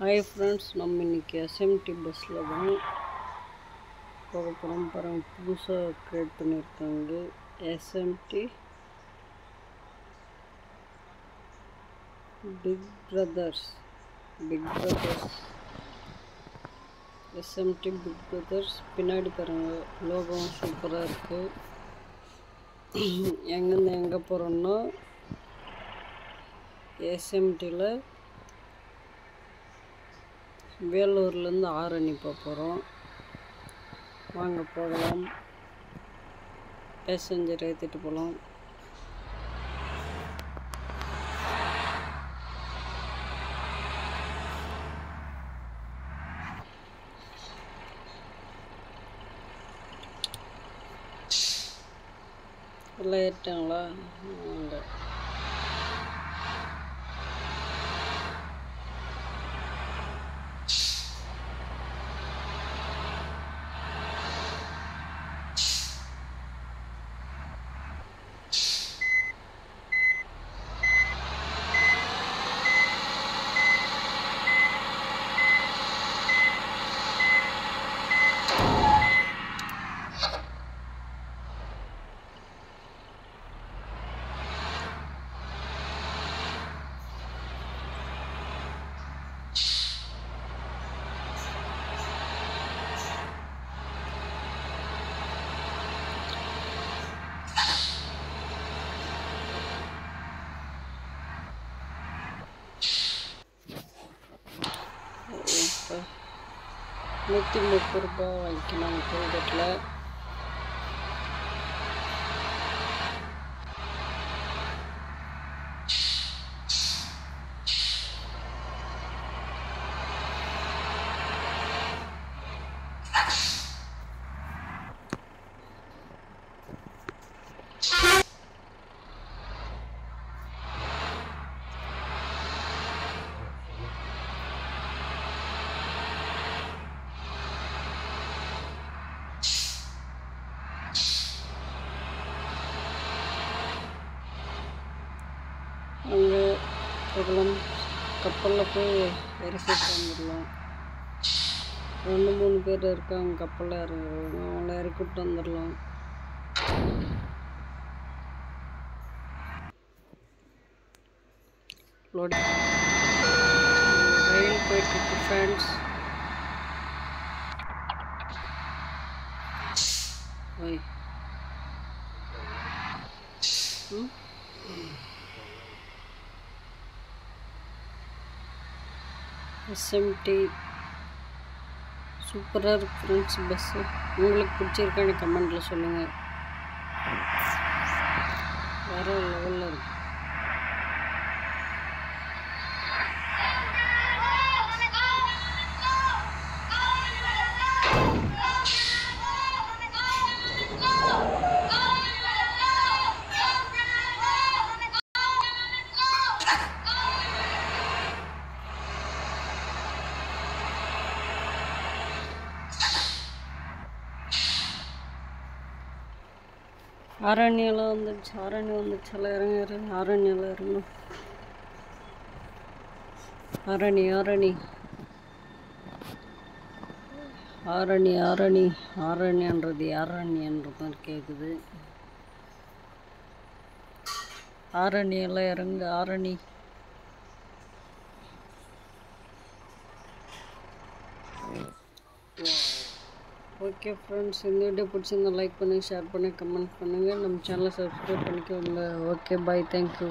Hi friends நம்ம இன்றைக்கி SMT பஸ்ஸில் தான் போக போகிறோம் பாருங்க புதுசாக க்ரியேட் பண்ணியிருக்காங்க SMT big brothers big brothers SMT big brothers பின்னாடி பாருங்க லோகம் சூப்பராக இருக்குது எங்கேருந்து எங்கே போகிறோன்னா எஸ்எம்டியில் வேலூர்லேருந்து ஆரணி போக போகிறோம். வாங்க போகலாம். பேசஞ்சர் ஏற்றிட்டு போகலாம். எல்லாம் நூற்றி முப்பது ரூபா வாங்கிக்கலாம். டோல்கேட்டில் போகலாம் கப்பலில் போய் இறக்கிட்டு வந்துடலாம் ரெண்டு மூணு பேர் இருக்காங்க கப்பலில் இறங்குறவங்க அவங்கள இறக்கிட்டு வந்துடலாம். ரயில் போயிட்டுருக்கு ஃப்ரெண்ட்ஸ் ஓய். ம்? எஸ்எம்டி சூப்பராக இருக்கு ஃப்ரெண்ட்ஸ் பஸ்ஸு உங்களுக்கு பிடிச்சிருக்கான்னு கமெண்டில் சொல்லுங்கள் வேறு லெவலில் இருக்குது ஆரண்யில் வந்துடுச்சு ஆரண்யம் வந்துடுச்சு எல்லாம் இறங்க இறங்க ஆரண்யில் இறங்கணும். ஆரணி ஆரணி ஆரணி ஆரணி ஆரண்யன்றது ஆரண்யன்ற மாதிரி கேட்குது ஆரணியெல்லாம் இறங்கு ஆரணி ஓகே ஃப்ரெண்ட்ஸ் இந்த வீடியோ பிடிச்சிருந்தா லைக் பண்ணுங்கள் ஷேர் பண்ணுங்கள் கமெண்ட் பண்ணுங்கள் நம்ம சேனலை சப்ஸ்கிரைப் பண்ணிக்கோங்க. Okay bye thank you